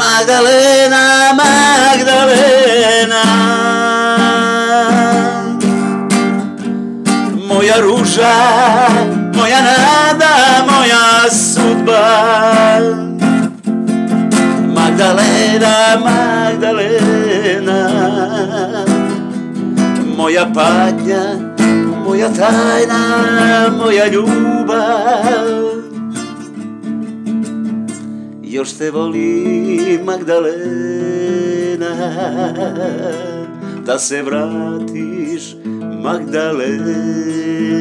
Magdalena, Magdalena. Moja ruža, moja nada, moja sudba Magdalena, Magdalena. Moja patnja, moja tajna, moja ljubav još te volim Magdalena. Da se vratiš Magdalena